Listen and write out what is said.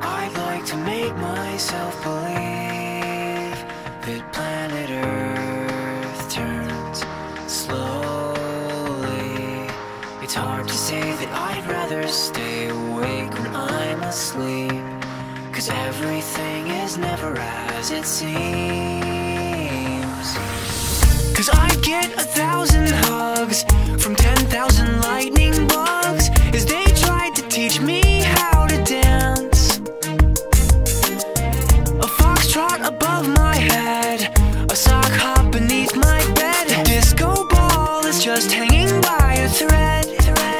I'd like to make myself believe that planet Earth turns slowly. It's hard to say that I'd rather stay awake when I'm asleep. Cause everything is never as it seems. Cause I get a thousand dance. A foxtrot above my head, a sock hop beneath my bed. A disco ball is just hanging by a thread.